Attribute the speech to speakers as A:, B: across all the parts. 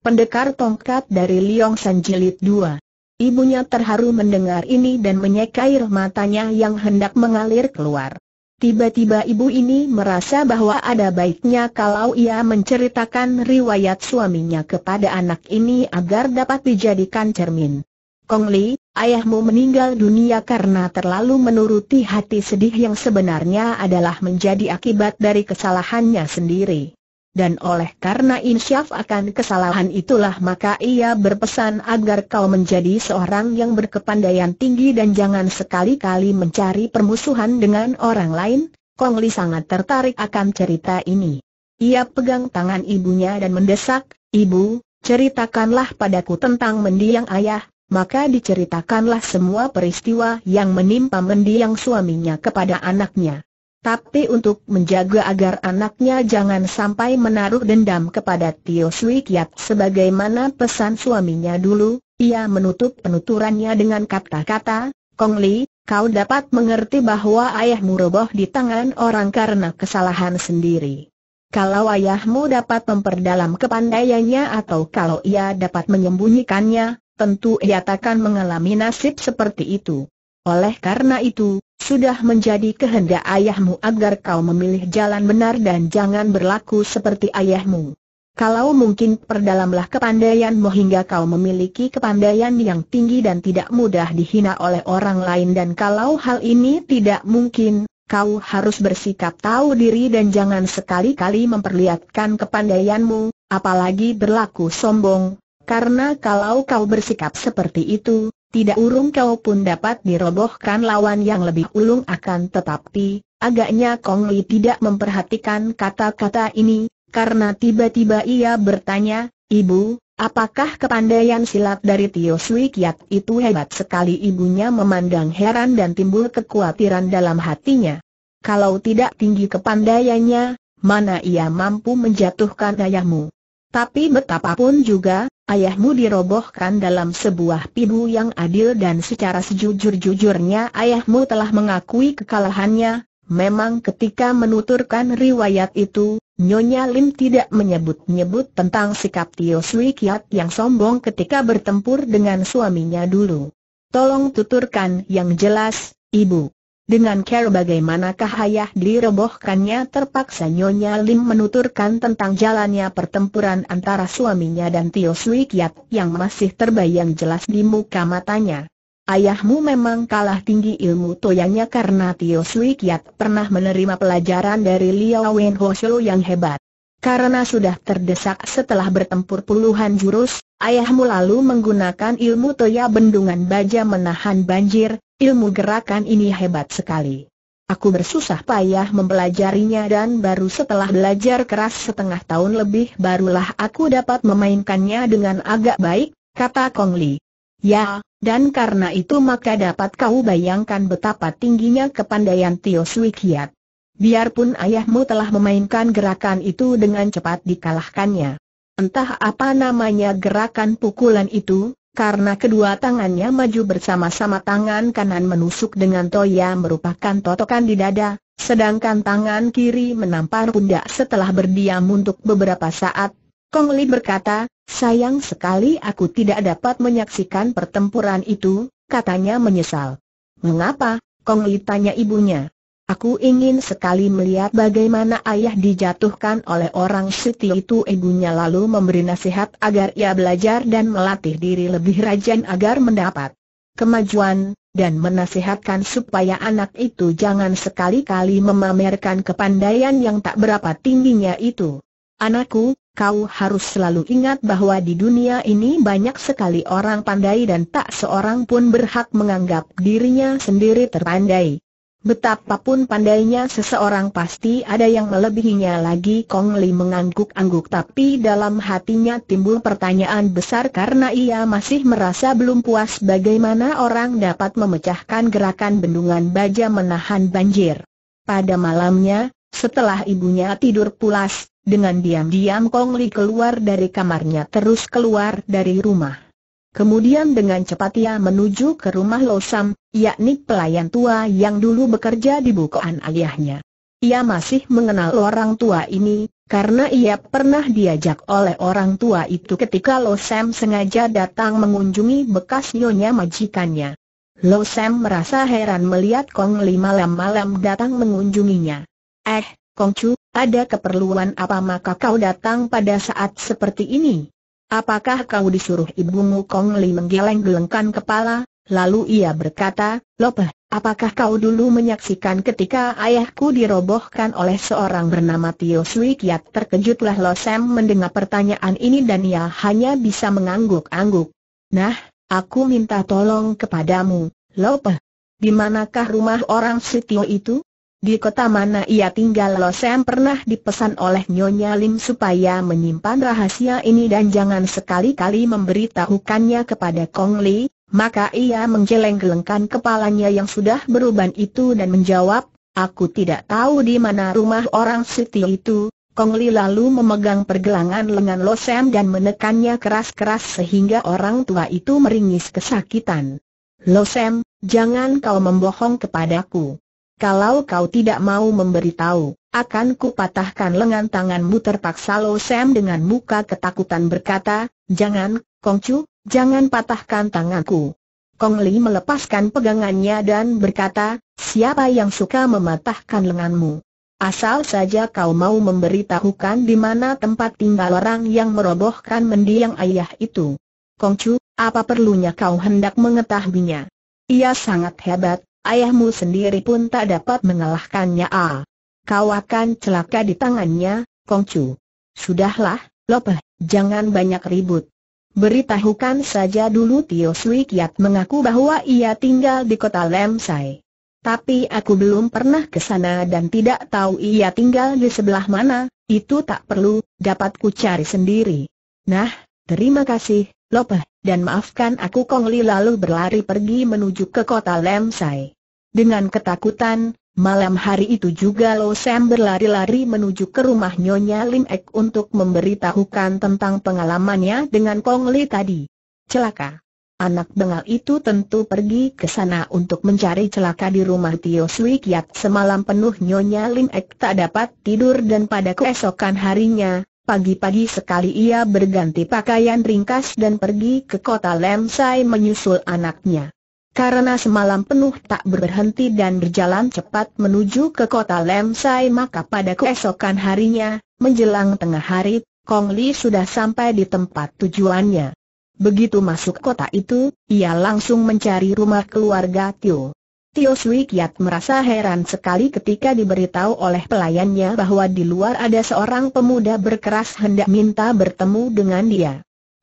A: pendekar tongkat dari Liong San Jilid 2. Ibunya terharu mendengar ini dan menyeka air matanya yang hendak mengalir keluar. Tiba-tiba ibu ini merasa bahwa ada baiknya kalau ia menceritakan riwayat suaminya kepada anak ini agar dapat dijadikan cermin. Kong Li, ayahmu meninggal dunia karena terlalu menuruti hati sedih yang sebenarnya adalah menjadi akibat dari kesalahannya sendiri dan oleh karena insyaf akan kesalahan itulah maka ia berpesan agar kau menjadi seorang yang berkepandaian tinggi dan jangan sekali-kali mencari permusuhan dengan orang lain. Kong Li sangat tertarik akan cerita ini. Ia pegang tangan ibunya dan mendesak, Ibu, ceritakanlah padaku tentang mendiang ayah, maka diceritakanlah semua peristiwa yang menimpa mendiang suaminya kepada anaknya. Tapi untuk menjaga agar anaknya jangan sampai menaruh dendam kepada Tio Sui Kiat sebagaimana pesan suaminya dulu, ia menutup penuturannya dengan kata-kata, Kong Li, kau dapat mengerti bahwa ayahmu roboh di tangan orang karena kesalahan sendiri. Kalau ayahmu dapat memperdalam kepandaiannya atau kalau ia dapat menyembunyikannya, tentu ia takkan mengalami nasib seperti itu. Oleh karena itu, sudah menjadi kehendak ayahmu agar kau memilih jalan benar dan jangan berlaku seperti ayahmu. Kalau mungkin perdalamlah kepandaianmu hingga kau memiliki kepandaian yang tinggi dan tidak mudah dihina oleh orang lain dan kalau hal ini tidak mungkin, kau harus bersikap tahu diri dan jangan sekali-kali memperlihatkan kepandaianmu, apalagi berlaku sombong, karena kalau kau bersikap seperti itu, tidak urung kau pun dapat dirobohkan lawan yang lebih ulung akan tetapi, agaknya Kong Li tidak memperhatikan kata-kata ini, karena tiba-tiba ia bertanya, Ibu, apakah kepandaian silat dari Tio Sui Kiat itu hebat sekali ibunya memandang heran dan timbul kekhawatiran dalam hatinya. Kalau tidak tinggi kepandaiannya, mana ia mampu menjatuhkan ayahmu? Tapi betapapun juga, ayahmu dirobohkan dalam sebuah pibu yang adil dan secara sejujur-jujurnya ayahmu telah mengakui kekalahannya, memang ketika menuturkan riwayat itu, Nyonya Lim tidak menyebut-nyebut tentang sikap Tio Sui Kiat yang sombong ketika bertempur dengan suaminya dulu. Tolong tuturkan yang jelas, Ibu. Dengan care bagaimanakah ayah dirobohkannya terpaksa Nyonya Lim menuturkan tentang jalannya pertempuran antara suaminya dan Tio Sui Kiat yang masih terbayang jelas di muka matanya. Ayahmu memang kalah tinggi ilmu toyanya karena Tio Sui Kiat pernah menerima pelajaran dari Liao Wen Ho yang hebat. Karena sudah terdesak setelah bertempur puluhan jurus, ayahmu lalu menggunakan ilmu toya bendungan baja menahan banjir, Ilmu gerakan ini hebat sekali. Aku bersusah payah mempelajarinya dan baru setelah belajar keras setengah tahun lebih barulah aku dapat memainkannya dengan agak baik, kata Kong Li. Ya, dan karena itu maka dapat kau bayangkan betapa tingginya kepandaian Tio Sui Kiat. Biarpun ayahmu telah memainkan gerakan itu dengan cepat dikalahkannya. Entah apa namanya gerakan pukulan itu, karena kedua tangannya maju bersama-sama tangan kanan menusuk dengan toya merupakan totokan di dada, sedangkan tangan kiri menampar pundak setelah berdiam untuk beberapa saat. Kong Li berkata, sayang sekali aku tidak dapat menyaksikan pertempuran itu, katanya menyesal. Mengapa? Kong Li tanya ibunya. Aku ingin sekali melihat bagaimana ayah dijatuhkan oleh orang siti itu ibunya lalu memberi nasihat agar ia belajar dan melatih diri lebih rajin agar mendapat kemajuan, dan menasihatkan supaya anak itu jangan sekali-kali memamerkan kepandaian yang tak berapa tingginya itu. Anakku, kau harus selalu ingat bahwa di dunia ini banyak sekali orang pandai dan tak seorang pun berhak menganggap dirinya sendiri terpandai. Betapapun pandainya seseorang pasti ada yang melebihinya lagi Kong Li mengangguk-angguk tapi dalam hatinya timbul pertanyaan besar karena ia masih merasa belum puas bagaimana orang dapat memecahkan gerakan bendungan baja menahan banjir. Pada malamnya, setelah ibunya tidur pulas, dengan diam-diam Kong Li keluar dari kamarnya terus keluar dari rumah. Kemudian dengan cepat ia menuju ke rumah Losam, yakni pelayan tua yang dulu bekerja di bukaan ayahnya. Ia masih mengenal orang tua ini, Karena ia pernah diajak oleh orang tua itu ketika Lo Sam sengaja datang mengunjungi bekas nyonya majikannya. Lo Sam merasa heran melihat Kong Li malam-malam datang mengunjunginya. Eh, Kong Chu, ada keperluan apa maka kau datang pada saat seperti ini? Apakah kau disuruh ibumu Kong Li menggeleng-gelengkan kepala, lalu ia berkata, Lopeh, Apakah kau dulu menyaksikan ketika ayahku dirobohkan oleh seorang bernama Tio Sui Kiat? Terkejutlah Lo Sam mendengar pertanyaan ini dan ia hanya bisa mengangguk-angguk. Nah, aku minta tolong kepadamu, Lope. Di manakah rumah orang Sitio itu? Di kota mana ia tinggal Lo Sam pernah dipesan oleh Nyonya Lim supaya menyimpan rahasia ini dan jangan sekali-kali memberitahukannya kepada Kong Li, maka ia menggeleng-gelengkan kepalanya yang sudah beruban itu dan menjawab, Aku tidak tahu di mana rumah orang Siti itu. Kong Li lalu memegang pergelangan lengan Lo Sam dan menekannya keras-keras sehingga orang tua itu meringis kesakitan. Lo Sam, jangan kau membohong kepadaku. Kalau kau tidak mau memberitahu, akan kupatahkan lengan tanganmu terpaksa Lo Sam dengan muka ketakutan berkata, Jangan, Kongcu, Jangan patahkan tanganku. Kong Li melepaskan pegangannya dan berkata, siapa yang suka mematahkan lenganmu? Asal saja kau mau memberitahukan di mana tempat tinggal orang yang merobohkan mendiang ayah itu. Kong Chu, apa perlunya kau hendak mengetahuinya? Ia sangat hebat, ayahmu sendiri pun tak dapat mengalahkannya. Ah, kau akan celaka di tangannya, Kong Chu. Sudahlah, Lopeh, jangan banyak ribut. Beritahukan saja dulu Tio Sui Kiat mengaku bahwa ia tinggal di kota Lem Sai. Tapi aku belum pernah ke sana dan tidak tahu ia tinggal di sebelah mana, itu tak perlu, dapat ku cari sendiri. Nah, terima kasih, Lopeh, dan maafkan aku Kong Li lalu berlari pergi menuju ke kota Lem Sai. Dengan ketakutan, Malam hari itu juga Lo Sam berlari-lari menuju ke rumah Nyonya Lim Ek untuk memberitahukan tentang pengalamannya dengan Kong Li tadi. Celaka. Anak bengal itu tentu pergi ke sana untuk mencari celaka di rumah Tio Sui Kiat semalam penuh Nyonya Lim Ek tak dapat tidur dan pada keesokan harinya, pagi-pagi sekali ia berganti pakaian ringkas dan pergi ke kota Lem Sai menyusul anaknya. Karena semalam penuh tak berhenti dan berjalan cepat menuju ke kota Lem Sai maka pada keesokan harinya, menjelang tengah hari, Kong Li sudah sampai di tempat tujuannya. Begitu masuk kota itu, ia langsung mencari rumah keluarga Tio. Tio Sui Kiat merasa heran sekali ketika diberitahu oleh pelayannya bahwa di luar ada seorang pemuda berkeras hendak minta bertemu dengan dia.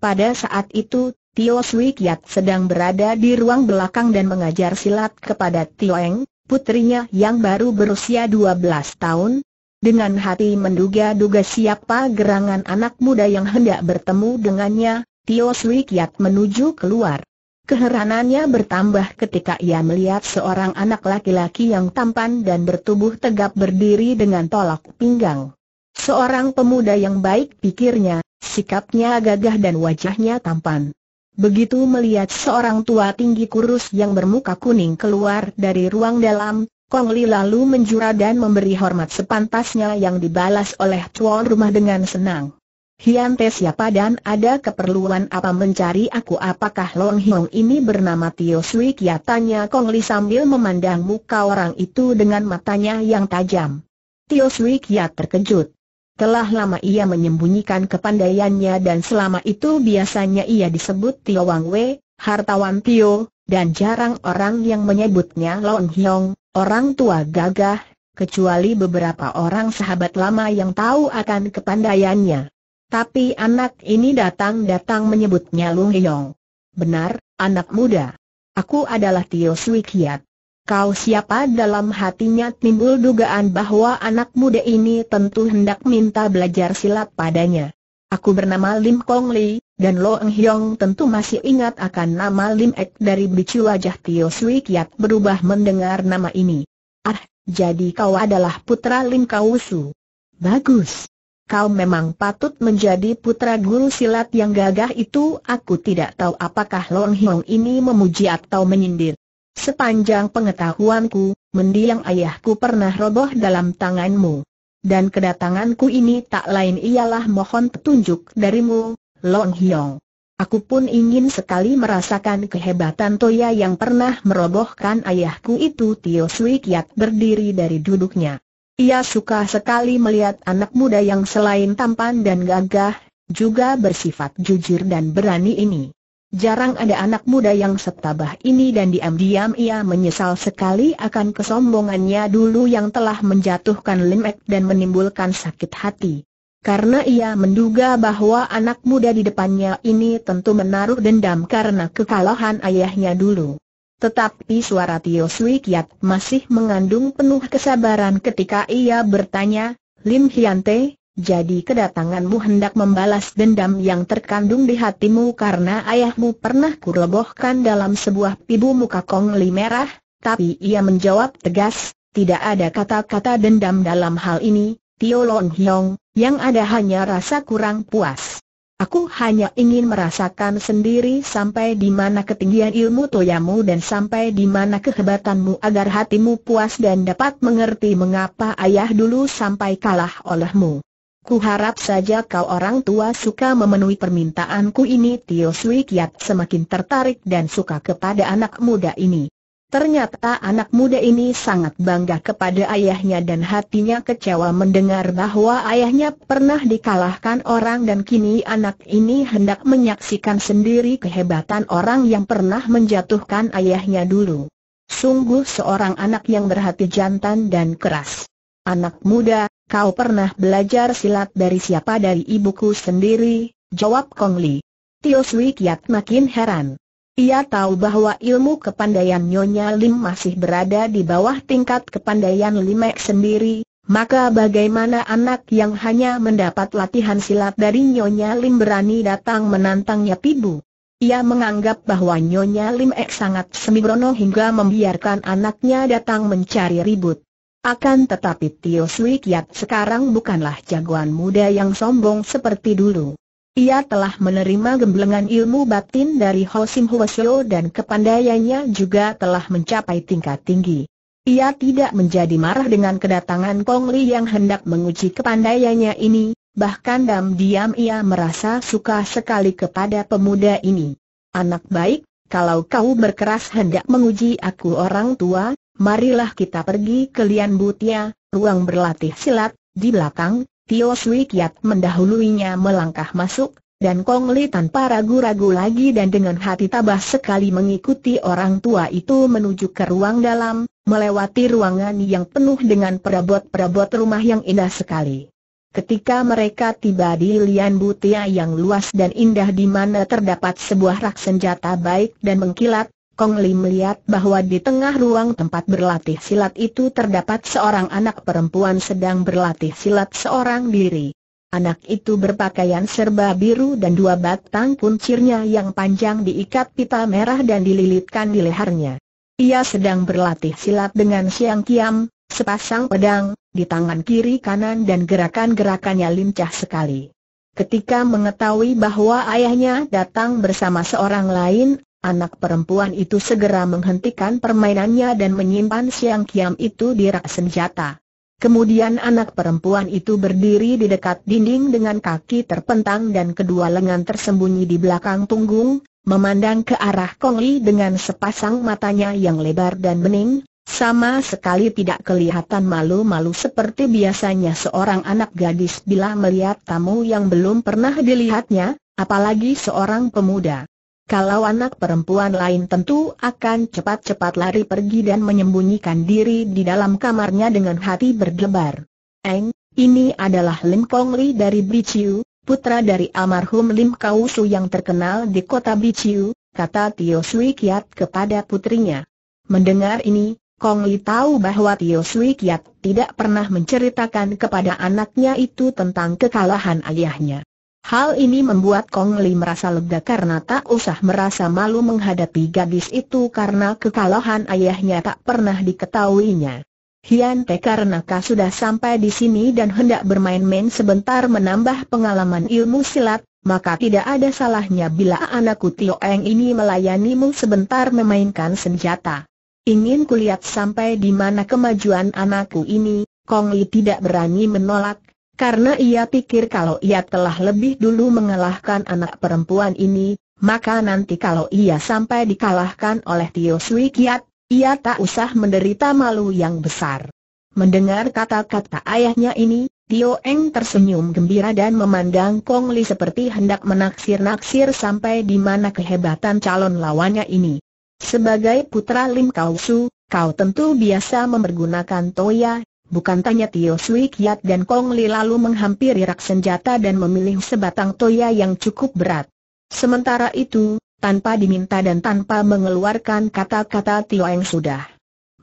A: Pada saat itu, Tio Sui Kiat sedang berada di ruang belakang dan mengajar silat kepada Tio Eng, putrinya yang baru berusia 12 tahun. Dengan hati menduga-duga siapa gerangan anak muda yang hendak bertemu dengannya, Tio Sui Kiat menuju keluar. Keheranannya bertambah ketika ia melihat seorang anak laki-laki yang tampan dan bertubuh tegap berdiri dengan tolak pinggang. Seorang pemuda yang baik pikirnya, sikapnya gagah dan wajahnya tampan. Begitu melihat seorang tua tinggi kurus yang bermuka kuning keluar dari ruang dalam, Kong Li lalu menjura dan memberi hormat sepantasnya yang dibalas oleh tuan rumah dengan senang. Hian Te siapa dan ada keperluan apa mencari aku apakah Long Hiong ini bernama Tio Sui Kiatanya Kong Li sambil memandang muka orang itu dengan matanya yang tajam. Tio Sui Kiat terkejut. Telah lama ia menyembunyikan kepandaiannya dan selama itu biasanya ia disebut Tio Wang Wei, hartawan Tio, dan jarang orang yang menyebutnya Long Hiong, orang tua gagah, kecuali beberapa orang sahabat lama yang tahu akan kepandaiannya. Tapi anak ini datang-datang menyebutnya Long Hiong. Benar, anak muda. Aku adalah Tio Sui Kiat. Kau siapa dalam hatinya timbul dugaan bahwa anak muda ini tentu hendak minta belajar silat padanya. Aku bernama Lim Kong Li, dan Lo Eng Hyong tentu masih ingat akan nama Lim Ek dari bicu wajah Tio Sui Kiat berubah mendengar nama ini. Ah, jadi kau adalah putra Lim Kausu. Bagus. Kau memang patut menjadi putra guru silat yang gagah itu aku tidak tahu apakah Lo Eng Hyong ini memuji atau menyindir. Sepanjang pengetahuanku, mendiang ayahku pernah roboh dalam tanganmu. dan kedatanganku ini tak lain ialah mohon petunjuk darimu, Long Hiong. Aku pun ingin sekali merasakan kehebatan Toya yang pernah merobohkan ayahku itu Tio Sui Kiat berdiri dari duduknya. Ia suka sekali melihat anak muda yang selain tampan dan gagah, juga bersifat jujur dan berani ini. Jarang ada anak muda yang setabah ini dan diam-diam ia menyesal sekali akan kesombongannya dulu yang telah menjatuhkan Limek dan menimbulkan sakit hati. Karena ia menduga bahwa anak muda di depannya ini tentu menaruh dendam karena kekalahan ayahnya dulu. Tetapi suara Tio Sui Kiat masih mengandung penuh kesabaran ketika ia bertanya, Lim Hyante, jadi kedatanganmu hendak membalas dendam yang terkandung di hatimu karena ayahmu pernah kurobohkan dalam sebuah pibu muka Kong Li merah, tapi ia menjawab tegas, tidak ada kata-kata dendam dalam hal ini, Tio Lon Hyong, yang ada hanya rasa kurang puas. Aku hanya ingin merasakan sendiri sampai di mana ketinggian ilmu toyamu dan sampai di mana kehebatanmu agar hatimu puas dan dapat mengerti mengapa ayah dulu sampai kalah olehmu. Ku harap saja kau orang tua suka memenuhi permintaanku ini Tio Sui Kiat semakin tertarik dan suka kepada anak muda ini. Ternyata anak muda ini sangat bangga kepada ayahnya dan hatinya kecewa mendengar bahwa ayahnya pernah dikalahkan orang dan kini anak ini hendak menyaksikan sendiri kehebatan orang yang pernah menjatuhkan ayahnya dulu. Sungguh seorang anak yang berhati jantan dan keras. Anak muda, kau pernah belajar silat dari siapa dari ibuku sendiri, jawab Kong Li. Tio Sui Kiat makin heran. Ia tahu bahwa ilmu kepandaian Nyonya Lim masih berada di bawah tingkat kepandaian Limek sendiri, maka bagaimana anak yang hanya mendapat latihan silat dari Nyonya Lim berani datang menantangnya pibu? Ia menganggap bahwa Nyonya Lim Ek sangat sembrono hingga membiarkan anaknya datang mencari ribut. Akan tetapi Tio Sui Kiat sekarang bukanlah jagoan muda yang sombong seperti dulu. Ia telah menerima gemblengan ilmu batin dari Ho Sim Hwasyo dan kepandaiannya juga telah mencapai tingkat tinggi. Ia tidak menjadi marah dengan kedatangan Kong Li yang hendak menguji kepandaiannya ini, bahkan dalam diam ia merasa suka sekali kepada pemuda ini. Anak baik, kalau kau berkeras hendak menguji aku orang tua, marilah kita pergi ke Lian Butia, ruang berlatih silat, di belakang, Tio Sui Kiat mendahuluinya melangkah masuk, dan Kong Li tanpa ragu-ragu lagi dan dengan hati tabah sekali mengikuti orang tua itu menuju ke ruang dalam, melewati ruangan yang penuh dengan perabot-perabot rumah yang indah sekali. Ketika mereka tiba di Lian Butia yang luas dan indah di mana terdapat sebuah rak senjata baik dan mengkilat, Kong Li melihat bahwa di tengah ruang tempat berlatih silat itu terdapat seorang anak perempuan sedang berlatih silat seorang diri. Anak itu berpakaian serba biru dan dua batang kuncirnya yang panjang diikat pita merah dan dililitkan di lehernya. Ia sedang berlatih silat dengan siang kiam, sepasang pedang, di tangan kiri kanan dan gerakan-gerakannya lincah sekali. Ketika mengetahui bahwa ayahnya datang bersama seorang lain, Anak perempuan itu segera menghentikan permainannya dan menyimpan siang kiam itu di rak senjata. Kemudian anak perempuan itu berdiri di dekat dinding dengan kaki terpentang dan kedua lengan tersembunyi di belakang punggung, memandang ke arah Kong Li dengan sepasang matanya yang lebar dan bening, sama sekali tidak kelihatan malu-malu seperti biasanya seorang anak gadis bila melihat tamu yang belum pernah dilihatnya, apalagi seorang pemuda. Kalau anak perempuan lain tentu akan cepat-cepat lari pergi dan menyembunyikan diri di dalam kamarnya dengan hati berdebar. Eng, ini adalah Lim Kong Li dari Biciu, putra dari almarhum Lim Kausu yang terkenal di kota Biciu, kata Tio Sui Kiat kepada putrinya. Mendengar ini, Kong Li tahu bahwa Tio Sui Kiat tidak pernah menceritakan kepada anaknya itu tentang kekalahan ayahnya. Hal ini membuat Kong Li merasa lega karena tak usah merasa malu menghadapi gadis itu karena kekalahan ayahnya tak pernah diketahuinya. Hian Te karena kau sudah sampai di sini dan hendak bermain-main sebentar menambah pengalaman ilmu silat, maka tidak ada salahnya bila anakku Tio Eng ini melayanimu sebentar memainkan senjata. Ingin kulihat sampai di mana kemajuan anakku ini, Kong Li tidak berani menolak, karena ia pikir kalau ia telah lebih dulu mengalahkan anak perempuan ini, maka nanti kalau ia sampai dikalahkan oleh Tio Sui Kiat, ia tak usah menderita malu yang besar. Mendengar kata-kata ayahnya ini, Tio Eng tersenyum gembira dan memandang Kong Li seperti hendak menaksir-naksir sampai di mana kehebatan calon lawannya ini. Sebagai putra Lim Kau Su, kau tentu biasa mempergunakan toya, Bukan tanya Tio Sui Kiat dan Kong Li lalu menghampiri rak senjata dan memilih sebatang toya yang cukup berat. Sementara itu, tanpa diminta dan tanpa mengeluarkan kata-kata Tio Eng sudah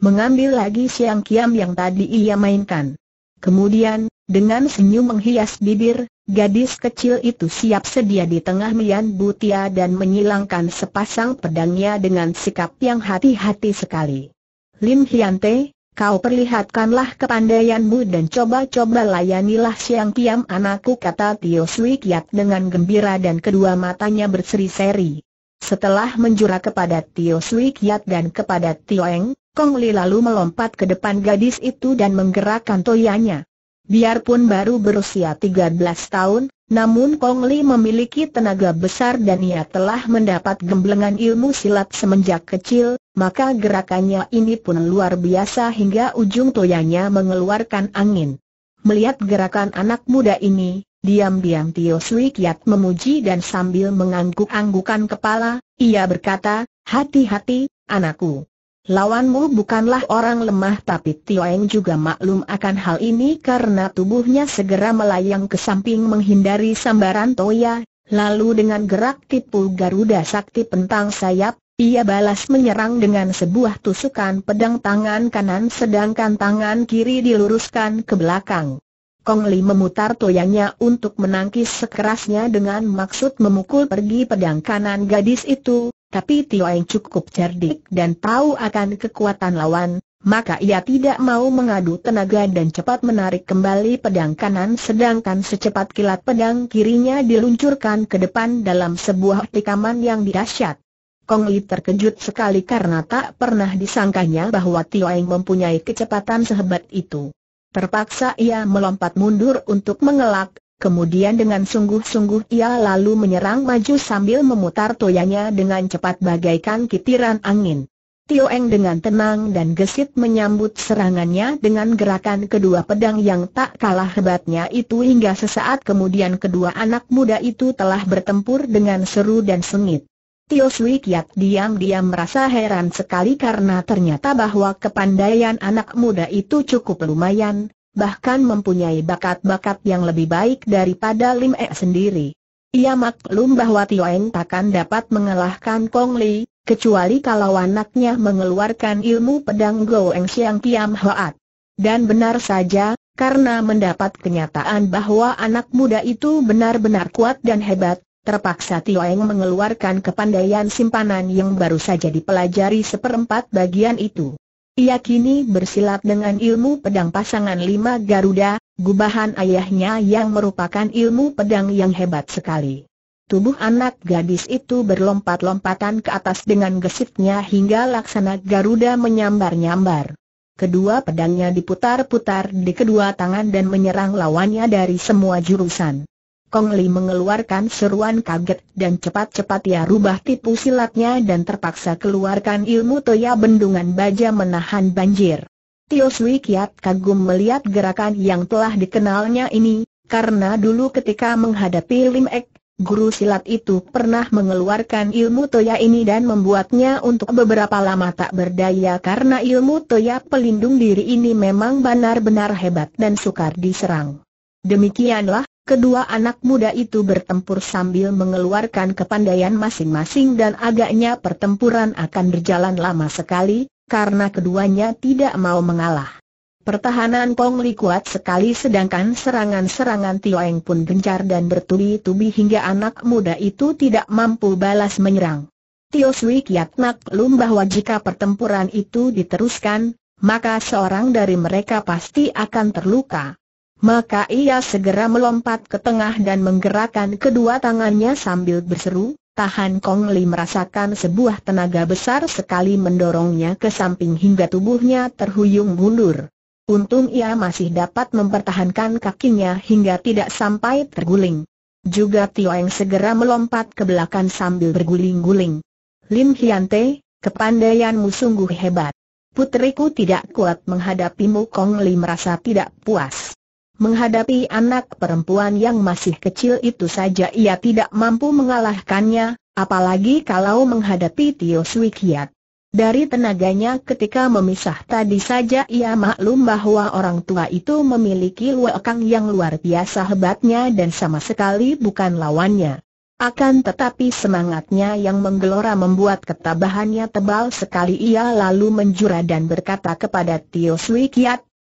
A: mengambil lagi siang kiam yang tadi ia mainkan. Kemudian, dengan senyum menghias bibir, gadis kecil itu siap sedia di tengah Mian Butia dan menyilangkan sepasang pedangnya dengan sikap yang hati-hati sekali. Lim Hiante, kau perlihatkanlah kepandaianmu dan coba-coba layanilah Siang Kiam anakku kata Tio Sui Kiat dengan gembira dan kedua matanya berseri-seri. Setelah menjura kepada Tio Sui Kiat dan kepada Tio Eng, Kong Li lalu melompat ke depan gadis itu dan menggerakkan toyanya. Biarpun baru berusia 13 tahun, namun Kong Li memiliki tenaga besar dan ia telah mendapat gemblengan ilmu silat semenjak kecil, maka gerakannya ini pun luar biasa hingga ujung toyanya mengeluarkan angin. Melihat gerakan anak muda ini, diam-diam Tio Sui Kiat memuji dan sambil mengangguk-anggukan kepala, ia berkata, hati-hati, anakku. Lawanmu bukanlah orang lemah tapi Tio Eng juga maklum akan hal ini karena tubuhnya segera melayang ke samping menghindari sambaran Toya, lalu dengan gerak tipu Garuda Sakti pentang sayap, ia balas menyerang dengan sebuah tusukan pedang tangan kanan sedangkan tangan kiri diluruskan ke belakang. Kong Li memutar toyanya untuk menangkis sekerasnya dengan maksud memukul pergi pedang kanan gadis itu, tapi Tio Eng cukup cerdik dan tahu akan kekuatan lawan, maka ia tidak mau mengadu tenaga dan cepat menarik kembali pedang kanan sedangkan secepat kilat pedang kirinya diluncurkan ke depan dalam sebuah tikaman yang dahsyat. Kong Li terkejut sekali karena tak pernah disangkanya bahwa Tio Eng mempunyai kecepatan sehebat itu. Terpaksa ia melompat mundur untuk mengelak, Kemudian dengan sungguh-sungguh ia lalu menyerang maju sambil memutar toyanya dengan cepat bagaikan kitiran angin. Tio Eng dengan tenang dan gesit menyambut serangannya dengan gerakan kedua pedang yang tak kalah hebatnya itu hingga sesaat kemudian kedua anak muda itu telah bertempur dengan seru dan sengit. Tio Sui Kiat diam-diam merasa heran sekali karena ternyata bahwa kepandaian anak muda itu cukup lumayan, bahkan mempunyai bakat-bakat yang lebih baik daripada Lim Ek sendiri. Ia maklum bahwa Tio Eng takkan dapat mengalahkan Kong Li, kecuali kalau anaknya mengeluarkan ilmu pedang Go Eng Siang Kiam Hoat. Dan benar saja, karena mendapat kenyataan bahwa anak muda itu benar-benar kuat dan hebat, terpaksa Tio Eng mengeluarkan kepandaian simpanan yang baru saja dipelajari seperempat bagian itu. Ia kini bersilat dengan ilmu pedang pasangan lima Garuda, gubahan ayahnya yang merupakan ilmu pedang yang hebat sekali. Tubuh anak gadis itu berlompat-lompatan ke atas dengan gesitnya hingga laksana Garuda menyambar-nyambar. Kedua pedangnya diputar-putar di kedua tangan dan menyerang lawannya dari semua jurusan. Kong Li mengeluarkan seruan kaget dan cepat-cepat ia rubah tipu silatnya dan terpaksa keluarkan ilmu toya bendungan baja menahan banjir. Tio Sui Kiat kagum melihat gerakan yang telah dikenalnya ini, karena dulu ketika menghadapi Lim Ek, guru silat itu pernah mengeluarkan ilmu toya ini dan membuatnya untuk beberapa lama tak berdaya karena ilmu toya pelindung diri ini memang benar-benar hebat dan sukar diserang. Demikianlah, Kedua anak muda itu bertempur sambil mengeluarkan kepandaian masing-masing dan agaknya pertempuran akan berjalan lama sekali, karena keduanya tidak mau mengalah. Pertahanan Kong Li kuat sekali sedangkan serangan-serangan Tio Eng pun gencar dan bertubi-tubi hingga anak muda itu tidak mampu balas menyerang. Tio Sui Kiat maklum bahwa jika pertempuran itu diteruskan, maka seorang dari mereka pasti akan terluka. Maka ia segera melompat ke tengah dan menggerakkan kedua tangannya sambil berseru, tahan Kong Li merasakan sebuah tenaga besar sekali mendorongnya ke samping hingga tubuhnya terhuyung mundur. Untung ia masih dapat mempertahankan kakinya hingga tidak sampai terguling. Juga Tioeng segera melompat ke belakang sambil berguling-guling. Lim Hiante, kepandaianmu sungguh hebat. Putriku tidak kuat menghadapimu Kong Li merasa tidak puas. Menghadapi anak perempuan yang masih kecil itu saja ia tidak mampu mengalahkannya, apalagi kalau menghadapi Tio Sui. Dari tenaganya ketika memisah tadi saja ia maklum bahwa orang tua itu memiliki luakang yang luar biasa hebatnya dan sama sekali bukan lawannya. Akan tetapi semangatnya yang menggelora membuat ketabahannya tebal sekali ia lalu menjura dan berkata kepada Tio Sui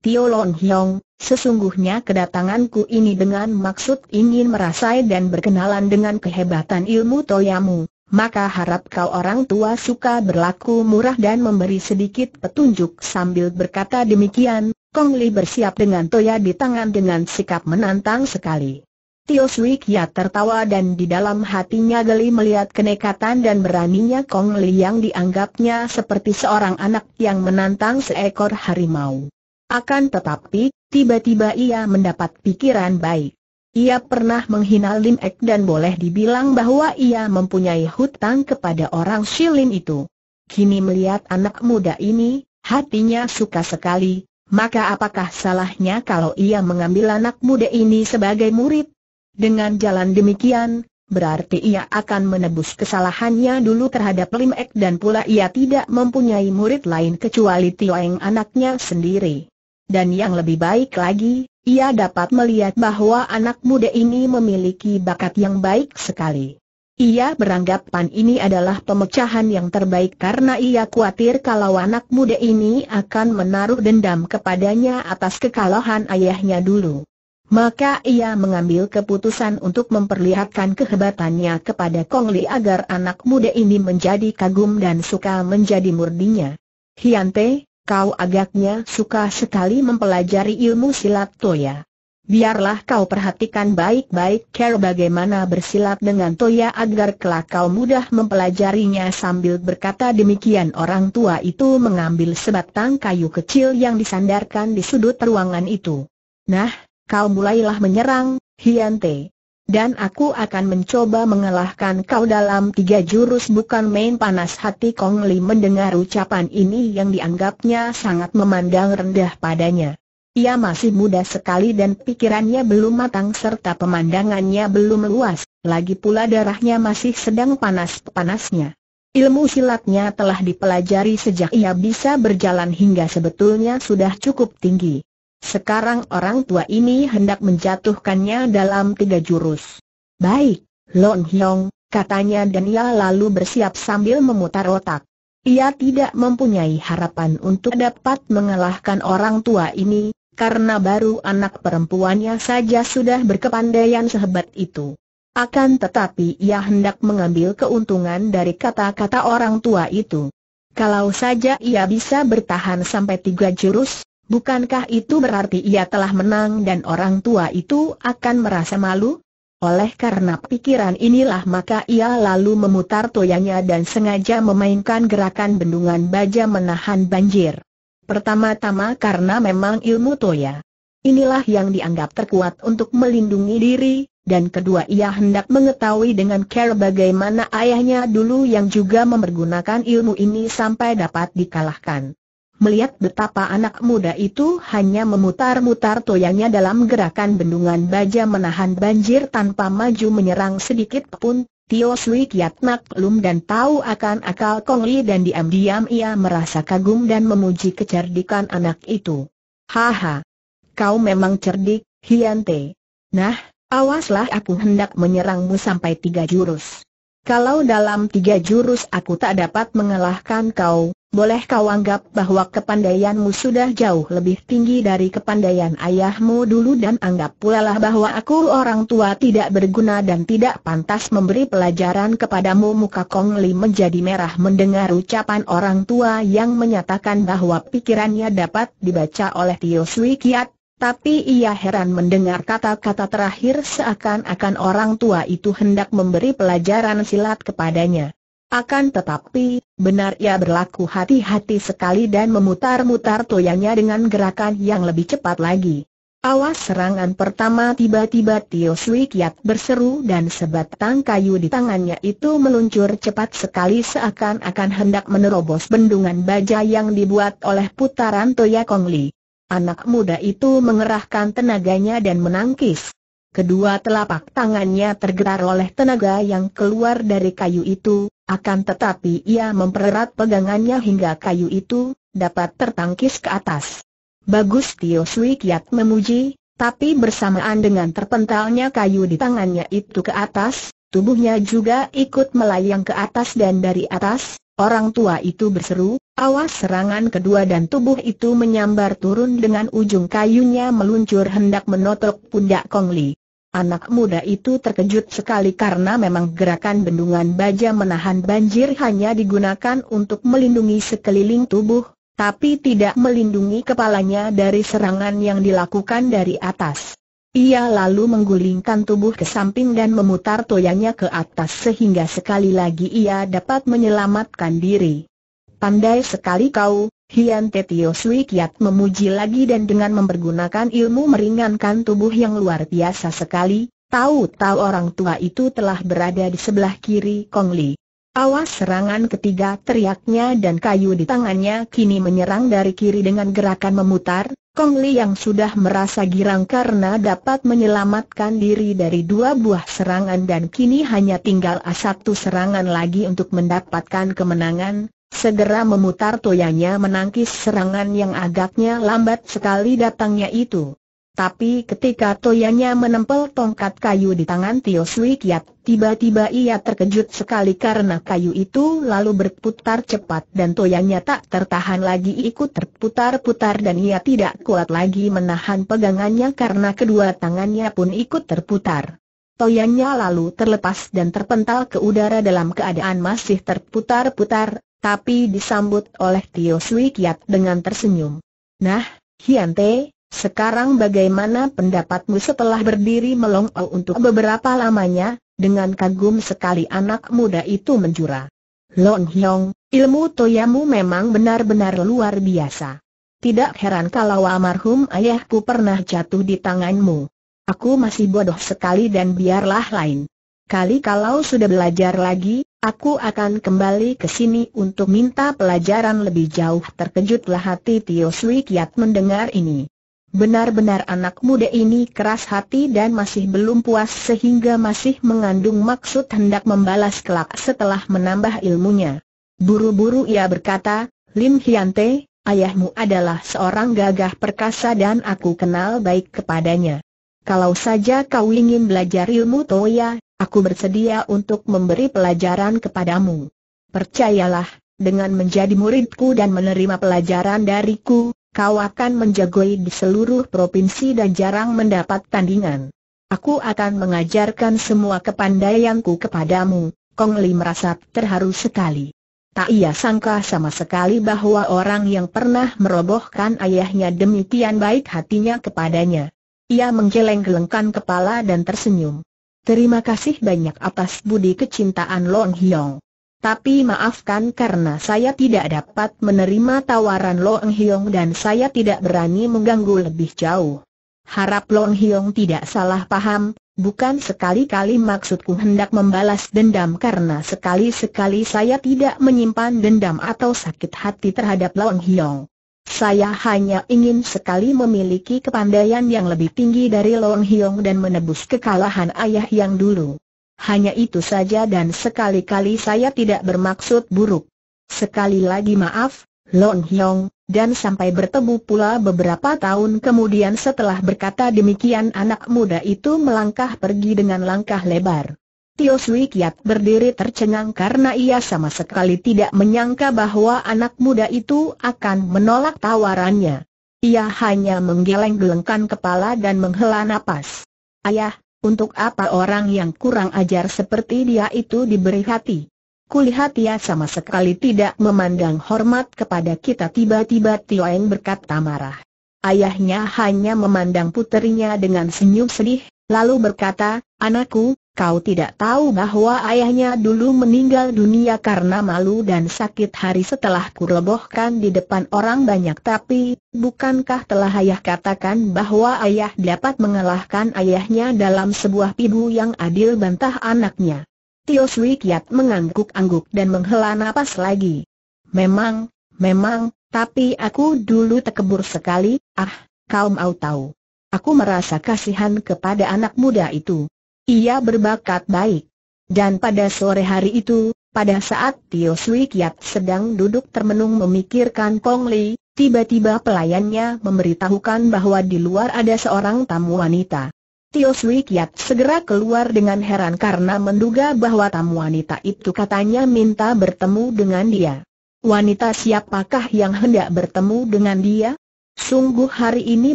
A: Tio Lon Hyong, sesungguhnya kedatanganku ini dengan maksud ingin merasai dan berkenalan dengan kehebatan ilmu toyamu maka harap kau orang tua suka berlaku murah dan memberi sedikit petunjuk sambil berkata demikian, Kong Li bersiap dengan toya di tangan dengan sikap menantang sekali. Tio Sui Kia tertawa dan di dalam hatinya geli melihat kenekatan dan beraninya Kong Li yang dianggapnya seperti seorang anak yang menantang seekor harimau. Akan tetapi, tiba-tiba ia mendapat pikiran baik. Ia pernah menghina Lim Ek dan boleh dibilang bahwa ia mempunyai hutang kepada orang Shilin itu. Kini melihat anak muda ini, hatinya suka sekali, maka apakah salahnya kalau ia mengambil anak muda ini sebagai murid? Dengan jalan demikian, berarti ia akan menebus kesalahannya dulu terhadap Lim Ek dan pula ia tidak mempunyai murid lain kecuali Tioeng anaknya sendiri. Dan yang lebih baik lagi, ia dapat melihat bahwa anak muda ini memiliki bakat yang baik sekali. Ia beranggapan ini adalah pemecahan yang terbaik karena ia khawatir kalau anak muda ini akan menaruh dendam kepadanya atas kekalahan ayahnya dulu. Maka ia mengambil keputusan untuk memperlihatkan kehebatannya kepada Kong Li agar anak muda ini menjadi kagum dan suka menjadi murdinya. Hiante, kau agaknya suka sekali mempelajari ilmu silat Toya. Biarlah kau perhatikan baik-baik cara bagaimana bersilat dengan Toya agar kelak kau mudah mempelajarinya sambil berkata demikian orang tua itu mengambil sebatang kayu kecil yang disandarkan di sudut ruangan itu. Nah, kau mulailah menyerang, Hiante dan aku akan mencoba mengalahkan kau dalam tiga jurus bukan main panas hati Kong Li mendengar ucapan ini yang dianggapnya sangat memandang rendah padanya. Ia masih muda sekali dan pikirannya belum matang serta pemandangannya belum luas, lagi pula darahnya masih sedang panas-panasnya. Ilmu silatnya telah dipelajari sejak ia bisa berjalan hingga sebetulnya sudah cukup tinggi. Sekarang orang tua ini hendak menjatuhkannya dalam tiga jurus. Baik, Lon Hyong, katanya dan ia lalu bersiap sambil memutar otak. Ia tidak mempunyai harapan untuk dapat mengalahkan orang tua ini, karena baru anak perempuannya saja sudah berkepandaian sehebat itu. Akan tetapi ia hendak mengambil keuntungan dari kata-kata orang tua itu. Kalau saja ia bisa bertahan sampai tiga jurus, Bukankah itu berarti ia telah menang dan orang tua itu akan merasa malu? Oleh karena pikiran inilah maka ia lalu memutar toyanya dan sengaja memainkan gerakan bendungan baja menahan banjir. Pertama-tama karena memang ilmu toya. Inilah yang dianggap terkuat untuk melindungi diri, dan kedua ia hendak mengetahui dengan care bagaimana ayahnya dulu yang juga mempergunakan ilmu ini sampai dapat dikalahkan. Melihat betapa anak muda itu hanya memutar-mutar toyanya dalam gerakan bendungan baja menahan banjir tanpa maju menyerang sedikit pun, Tio Sui Kiat maklum dan tahu akan akal Kong Li dan diam-diam ia merasa kagum dan memuji kecerdikan anak itu. Haha! Kau memang cerdik, Hiante. Nah, awaslah aku hendak menyerangmu sampai tiga jurus. Kalau dalam tiga jurus aku tak dapat mengalahkan kau, boleh kau anggap bahwa kepandaianmu sudah jauh lebih tinggi dari kepandaian ayahmu dulu dan anggap pula lah bahwa aku orang tua tidak berguna dan tidak pantas memberi pelajaran kepadamu muka Kong Li menjadi merah mendengar ucapan orang tua yang menyatakan bahwa pikirannya dapat dibaca oleh Tio Sui Kiat, tapi ia heran mendengar kata-kata terakhir seakan-akan orang tua itu hendak memberi pelajaran silat kepadanya. Akan tetapi, benar ia berlaku hati-hati sekali dan memutar-mutar toyanya dengan gerakan yang lebih cepat lagi. Awas serangan pertama tiba-tiba Tio Sui Kiat berseru dan sebatang kayu di tangannya itu meluncur cepat sekali seakan-akan hendak menerobos bendungan baja yang dibuat oleh putaran Toya Kong Li. Anak muda itu mengerahkan tenaganya dan menangkis. Kedua telapak tangannya tergerak oleh tenaga yang keluar dari kayu itu, akan tetapi ia mempererat pegangannya hingga kayu itu dapat tertangkis ke atas. Bagus Tio Sui Kiat memuji, tapi bersamaan dengan terpentalnya kayu di tangannya itu ke atas, tubuhnya juga ikut melayang ke atas dan dari atas, orang tua itu berseru, awas serangan kedua dan tubuh itu menyambar turun dengan ujung kayunya meluncur hendak menotok pundak Kong Li. Anak muda itu terkejut sekali karena memang gerakan bendungan baja menahan banjir hanya digunakan untuk melindungi sekeliling tubuh, tapi tidak melindungi kepalanya dari serangan yang dilakukan dari atas. Ia lalu menggulingkan tubuh ke samping dan memutar toyanya ke atas sehingga sekali lagi ia dapat menyelamatkan diri. Pandai sekali kau, Hian Tetio Sui Kiat memuji lagi dan dengan mempergunakan ilmu meringankan tubuh yang luar biasa sekali, tahu-tahu orang tua itu telah berada di sebelah kiri Kong Li. Awas serangan ketiga teriaknya dan kayu di tangannya kini menyerang dari kiri dengan gerakan memutar, Kong Li yang sudah merasa girang karena dapat menyelamatkan diri dari dua buah serangan dan kini hanya tinggal satu serangan lagi untuk mendapatkan kemenangan, segera memutar toyanya menangkis serangan yang agaknya lambat sekali datangnya itu. Tapi ketika toyanya menempel tongkat kayu di tangan Tio Sui Kiat, tiba-tiba ia terkejut sekali karena kayu itu lalu berputar cepat dan toyanya tak tertahan lagi ikut terputar-putar dan ia tidak kuat lagi menahan pegangannya karena kedua tangannya pun ikut terputar. Toyanya lalu terlepas dan terpental ke udara dalam keadaan masih terputar-putar, tapi disambut oleh Tio Sui Kiat dengan tersenyum. Nah, Hiante, sekarang bagaimana pendapatmu setelah berdiri melongok untuk beberapa lamanya, dengan kagum sekali anak muda itu menjura. Long Hyong, ilmu toyamu memang benar-benar luar biasa. Tidak heran kalau almarhum ayahku pernah jatuh di tanganmu. Aku masih bodoh sekali dan biarlah lain. Kali kalau sudah belajar lagi, Aku akan kembali ke sini untuk minta pelajaran lebih jauh. Terkejutlah hati Tio Sui Kiat mendengar ini. Benar-benar anak muda ini keras hati dan masih belum puas sehingga masih mengandung maksud hendak membalas kelak setelah menambah ilmunya. Buru-buru ia berkata, Lim Hyante, ayahmu adalah seorang gagah perkasa dan aku kenal baik kepadanya. Kalau saja kau ingin belajar ilmu Toya, Aku bersedia untuk memberi pelajaran kepadamu. Percayalah, dengan menjadi muridku dan menerima pelajaran dariku, kau akan menjagoi di seluruh provinsi dan jarang mendapat tandingan. Aku akan mengajarkan semua kepandaianku kepadamu. Kong Li merasa terharu sekali. Tak ia sangka sama sekali bahwa orang yang pernah merobohkan ayahnya demikian baik hatinya kepadanya. Ia menggeleng-gelengkan kepala dan tersenyum. Terima kasih banyak atas budi kecintaan Long Hiong. Tapi maafkan karena saya tidak dapat menerima tawaran Long Hiong dan saya tidak berani mengganggu lebih jauh. Harap Long Hiong tidak salah paham, bukan sekali-kali maksudku hendak membalas dendam karena sekali-sekali saya tidak menyimpan dendam atau sakit hati terhadap Long Hiong. Saya hanya ingin sekali memiliki kepandaian yang lebih tinggi dari Long Hiong dan menebus kekalahan ayah yang dulu. Hanya itu saja dan sekali-kali saya tidak bermaksud buruk. Sekali lagi maaf, Long Hiong, dan sampai bertemu pula beberapa tahun kemudian setelah berkata demikian anak muda itu melangkah pergi dengan langkah lebar. Tio Sui Kiat berdiri tercengang karena ia sama sekali tidak menyangka bahwa anak muda itu akan menolak tawarannya. Ia hanya menggeleng-gelengkan kepala dan menghela napas. Ayah, untuk apa orang yang kurang ajar seperti dia itu diberi hati? Kulihat ia sama sekali tidak memandang hormat kepada kita tiba-tiba Tio Eng berkata marah. Ayahnya hanya memandang puterinya dengan senyum sedih, lalu berkata, anakku, kau tidak tahu bahwa ayahnya dulu meninggal dunia karena malu dan sakit hari setelah kurobohkan di depan orang banyak tapi, bukankah telah ayah katakan bahwa ayah dapat mengalahkan ayahnya dalam sebuah pibu yang adil bantah anaknya. Tio Sui Kiat mengangguk-angguk dan menghela napas lagi. Memang, memang, tapi aku dulu tekebur sekali, ah, kau mau tahu. Aku merasa kasihan kepada anak muda itu. Ia berbakat baik. Dan pada sore hari itu, pada saat Tio Sui Kiat sedang duduk termenung memikirkan Kong Li, tiba-tiba pelayannya memberitahukan bahwa di luar ada seorang tamu wanita. Tio Sui Kiat segera keluar dengan heran karena menduga bahwa tamu wanita itu katanya minta bertemu dengan dia. Wanita siapakah yang hendak bertemu dengan dia? Sungguh hari ini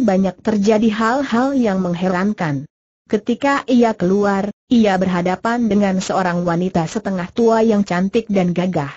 A: banyak terjadi hal-hal yang mengherankan. Ketika ia keluar, ia berhadapan dengan seorang wanita setengah tua yang cantik dan gagah.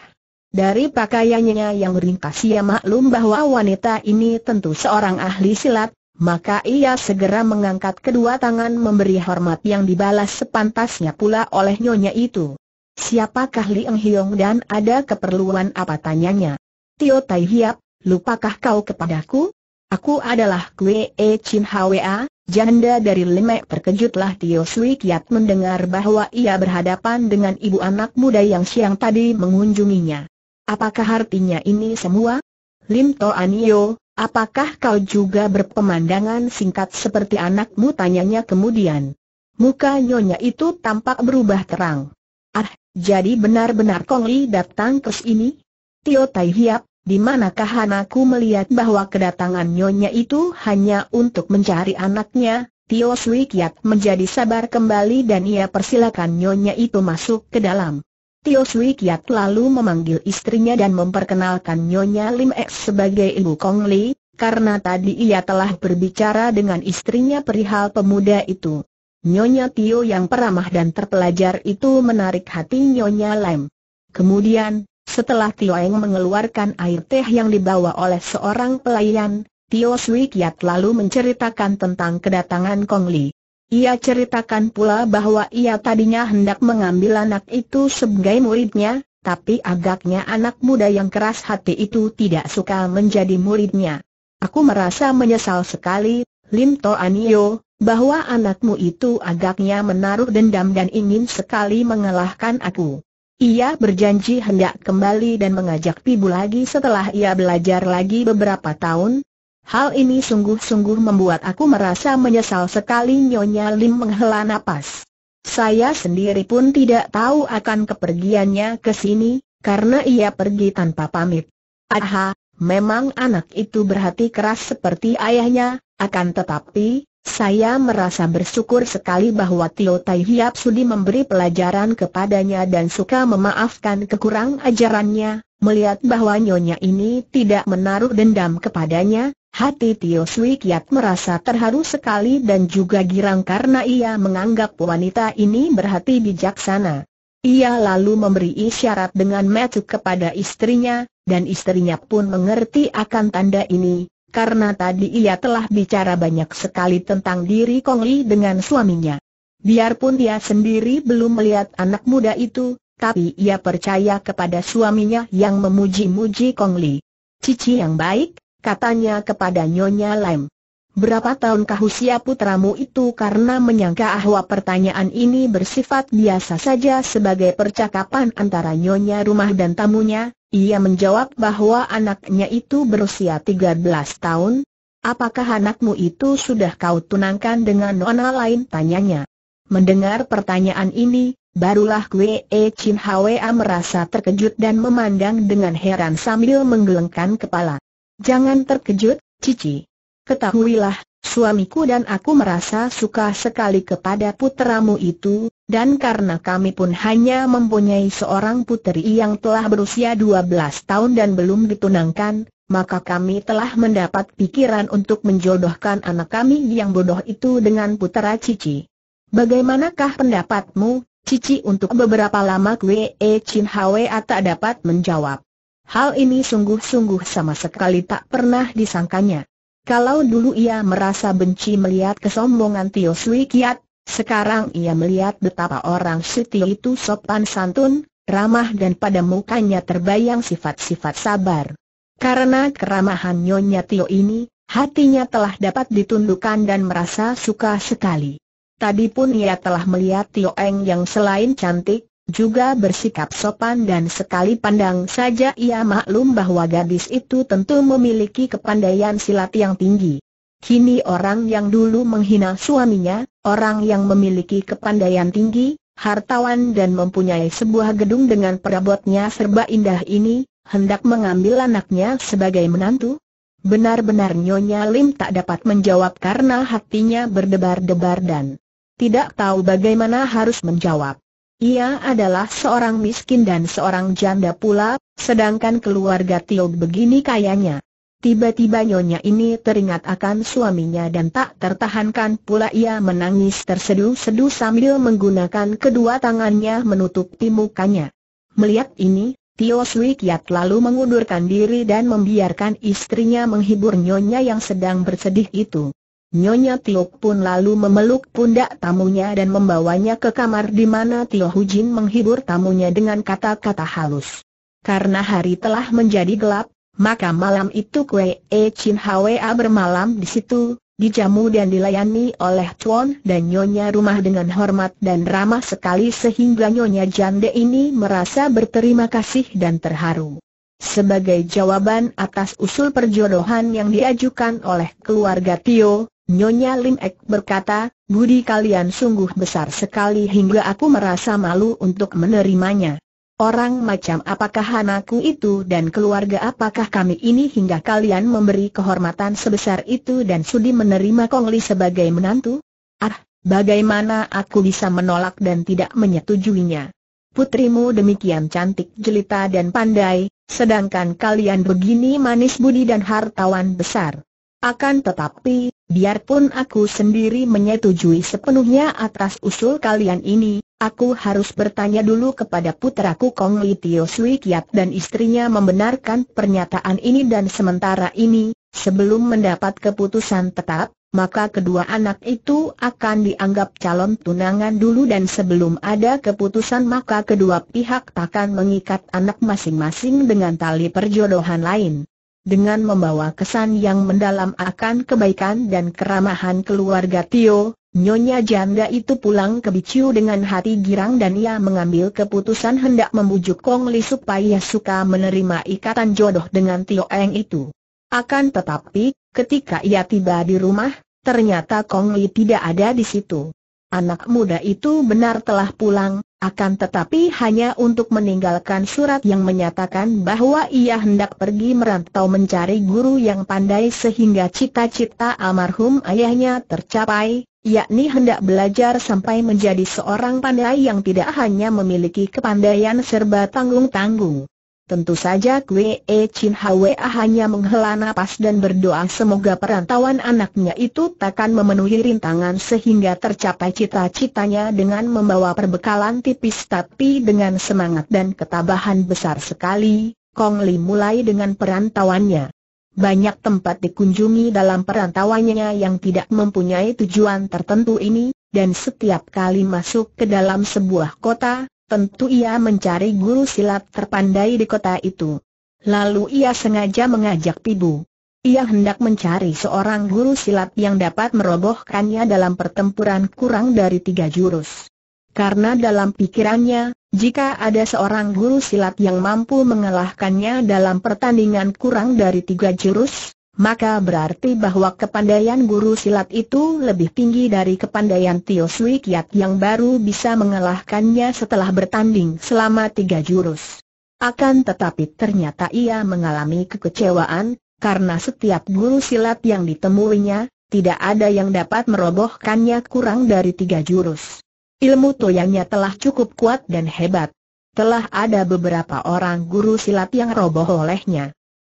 A: Dari pakaiannya yang ringkas ia maklum bahwa wanita ini tentu seorang ahli silat, maka ia segera mengangkat kedua tangan memberi hormat yang dibalas sepantasnya pula oleh nyonya itu. Siapakah Li Eng Hiong dan ada keperluan apa tanyanya? Tio Tai Hiap, lupakah kau kepadaku? Aku adalah Kwe E Chin Hwa, Janda dari Limek terkejutlah Tio Sui Kiat mendengar bahwa ia berhadapan dengan ibu anak muda yang siang tadi mengunjunginya. Apakah artinya ini semua? Lim To Anio, apakah kau juga berpemandangan singkat seperti anakmu tanyanya kemudian. Muka nyonya itu tampak berubah terang. Ah, jadi benar-benar Kong Li datang ke sini? Tio Tai Hiap, di manakah anakku melihat bahwa kedatangan nyonya itu hanya untuk mencari anaknya, Tio Sui Kiat menjadi sabar kembali dan ia persilakan nyonya itu masuk ke dalam. Tio Sui Kiat lalu memanggil istrinya dan memperkenalkan nyonya Lim X sebagai ibu Kong Li, karena tadi ia telah berbicara dengan istrinya perihal pemuda itu. Nyonya Tio yang peramah dan terpelajar itu menarik hati Nyonya Lem. Kemudian, setelah Tio Eng mengeluarkan air teh yang dibawa oleh seorang pelayan, Tio Sui Kiat lalu menceritakan tentang kedatangan Kong Li. Ia ceritakan pula bahwa ia tadinya hendak mengambil anak itu sebagai muridnya, tapi agaknya anak muda yang keras hati itu tidak suka menjadi muridnya. Aku merasa menyesal sekali, Lim To Anio, bahwa anakmu itu agaknya menaruh dendam dan ingin sekali mengalahkan aku. Ia berjanji hendak kembali dan mengajak Pibu lagi setelah ia belajar lagi beberapa tahun. Hal ini sungguh-sungguh membuat aku merasa menyesal sekali Nyonya Lim menghela napas. Saya sendiri pun tidak tahu akan kepergiannya ke sini, karena ia pergi tanpa pamit. Aha, memang anak itu berhati keras seperti ayahnya, akan tetapi, saya merasa bersyukur sekali bahwa Tio Tai Hiap sudi memberi pelajaran kepadanya dan suka memaafkan kekurang ajarannya, melihat bahwa nyonya ini tidak menaruh dendam kepadanya, hati Tio Sui Kiat merasa terharu sekali dan juga girang karena ia menganggap wanita ini berhati bijaksana. Ia lalu memberi isyarat dengan metu kepada istrinya, dan istrinya pun mengerti akan tanda ini, karena tadi ia telah bicara banyak sekali tentang diri Kong Li dengan suaminya. Biarpun dia sendiri belum melihat anak muda itu, tapi ia percaya kepada suaminya yang memuji-muji Kong Li. Cici yang baik, katanya kepada Nyonya Lem. Berapa tahunkah usia putramu itu karena menyangka ahwa pertanyaan ini bersifat biasa saja sebagai percakapan antara nyonya rumah dan tamunya, ia menjawab bahwa anaknya itu berusia 13 tahun. Apakah anakmu itu sudah kau tunangkan dengan nona lain? Tanyanya. Mendengar pertanyaan ini, barulah Kwe E Chin Hwa merasa terkejut dan memandang dengan heran sambil menggelengkan kepala. Jangan terkejut, Cici. Ketahuilah, suamiku dan aku merasa suka sekali kepada putramu itu, dan karena kami pun hanya mempunyai seorang putri yang telah berusia 12 tahun dan belum ditunangkan, maka kami telah mendapat pikiran untuk menjodohkan anak kami yang bodoh itu dengan putra Cici. Bagaimanakah pendapatmu, Cici untuk beberapa lama Kwe E Chin Hwa tak dapat menjawab. Hal ini sungguh-sungguh sama sekali tak pernah disangkanya. Kalau dulu ia merasa benci melihat kesombongan Tio Sui Kiat, Sekarang ia melihat betapa orang Siti itu sopan santun, ramah dan pada mukanya terbayang sifat-sifat sabar. Karena keramahan Nyonya Tio ini, hatinya telah dapat ditundukkan dan merasa suka sekali. Tadi pun ia telah melihat Tio Eng yang selain cantik, juga bersikap sopan dan sekali pandang saja ia maklum bahwa gadis itu tentu memiliki kepandaian silat yang tinggi. Kini orang yang dulu menghina suaminya, orang yang memiliki kepandaian tinggi, hartawan dan mempunyai sebuah gedung dengan perabotnya serba indah ini, hendak mengambil anaknya sebagai menantu? Benar-benar Nyonya Lim tak dapat menjawab karena hatinya berdebar-debar dan tidak tahu bagaimana harus menjawab. Ia adalah seorang miskin dan seorang janda pula, sedangkan keluarga Tio begini kayanya. Tiba-tiba nyonya ini teringat akan suaminya dan tak tertahankan pula ia menangis terseduh-seduh sambil menggunakan kedua tangannya menutupi mukanya. Melihat ini, Tio Sui Kiat lalu mengundurkan diri dan membiarkan istrinya menghibur nyonya yang sedang bersedih itu. Nyonya Tio pun lalu memeluk pundak tamunya dan membawanya ke kamar di mana Tio Hujin menghibur tamunya dengan kata-kata halus. Karena hari telah menjadi gelap, maka malam itu Kue E Chin Hwa bermalam di situ, dijamu dan dilayani oleh Tuan dan Nyonya rumah dengan hormat dan ramah sekali sehingga Nyonya Jande ini merasa berterima kasih dan terharu. Sebagai jawaban atas usul perjodohan yang diajukan oleh keluarga Tio, Nyonya Lim Ek berkata, budi kalian sungguh besar sekali hingga aku merasa malu untuk menerimanya. Orang macam apakah anakku itu dan keluarga apakah kami ini hingga kalian memberi kehormatan sebesar itu dan sudi menerima Kongli sebagai menantu? Ah, bagaimana aku bisa menolak dan tidak menyetujuinya? Putrimu demikian cantik jelita dan pandai, sedangkan kalian begini manis budi dan hartawan besar. Akan tetapi, biarpun aku sendiri menyetujui sepenuhnya atas usul kalian ini, Aku harus bertanya dulu kepada putraku Kong Li Tio Sui Kiat dan istrinya membenarkan pernyataan ini dan sementara ini, sebelum mendapat keputusan tetap, maka kedua anak itu akan dianggap calon tunangan dulu dan sebelum ada keputusan maka kedua pihak takkan mengikat anak masing-masing dengan tali perjodohan lain. Dengan membawa kesan yang mendalam akan kebaikan dan keramahan keluarga Tio, Nyonya janda itu pulang ke Biciu dengan hati girang dan ia mengambil keputusan hendak membujuk Kong Li supaya suka menerima ikatan jodoh dengan Tio Eng itu. Akan tetapi, ketika ia tiba di rumah, ternyata Kong Li tidak ada di situ. Anak muda itu benar telah pulang, akan tetapi hanya untuk meninggalkan surat yang menyatakan bahwa ia hendak pergi merantau mencari guru yang pandai sehingga cita-cita almarhum ayahnya tercapai, yakni hendak belajar sampai menjadi seorang pandai yang tidak hanya memiliki kepandaian serba tanggung-tanggung. Tentu saja Kwe E Chin Hwa hanya menghela napas dan berdoa semoga perantauan anaknya itu takkan memenuhi rintangan sehingga tercapai cita-citanya dengan membawa perbekalan tipis tapi dengan semangat dan ketabahan besar sekali, Kong Li mulai dengan perantauannya. Banyak tempat dikunjungi dalam perantauannya yang tidak mempunyai tujuan tertentu ini, dan setiap kali masuk ke dalam sebuah kota, tentu ia mencari guru silat terpandai di kota itu. Lalu ia sengaja mengajak Pibu. Ia hendak mencari seorang guru silat yang dapat merobohkannya dalam pertempuran kurang dari tiga jurus. Karena dalam pikirannya, jika ada seorang guru silat yang mampu mengalahkannya dalam pertandingan kurang dari tiga jurus, maka berarti bahwa kepandaian guru silat itu lebih tinggi dari kepandaian Tio Sui Kiat yang baru bisa mengalahkannya setelah bertanding selama tiga jurus. Akan tetapi ternyata ia mengalami kekecewaan, karena setiap guru silat yang ditemuinya, tidak ada yang dapat merobohkannya kurang dari tiga jurus. Ilmu toyangnya telah cukup kuat dan hebat. Telah ada beberapa orang guru silat yang roboh olehnya.